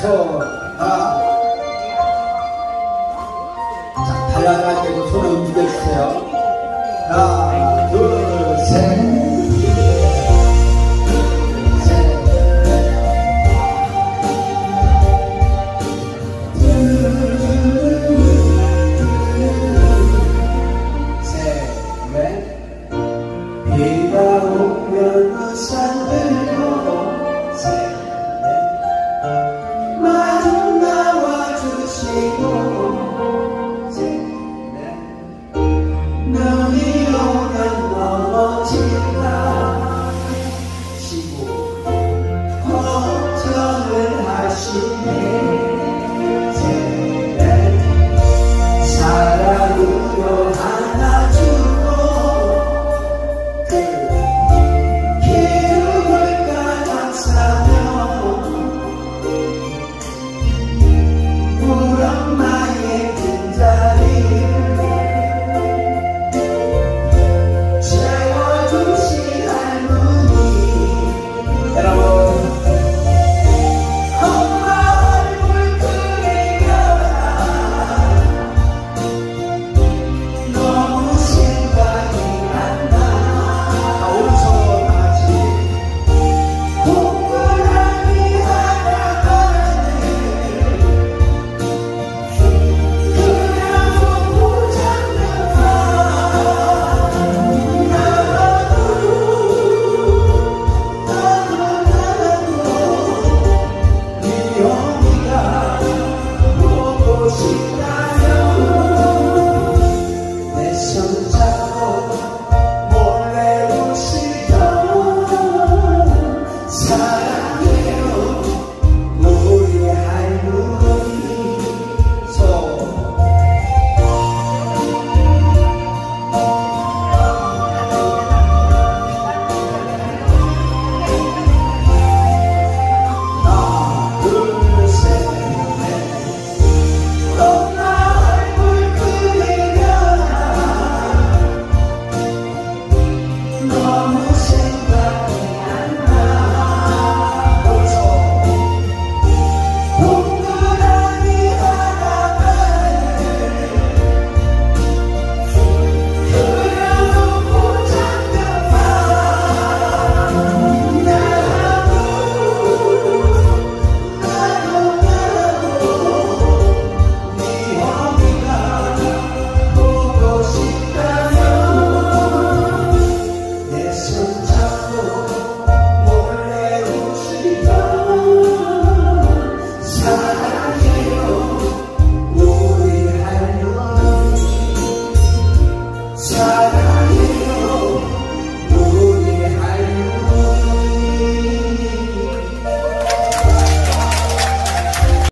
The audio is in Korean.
소아. 자, 다양하게 손을 움직여주세요.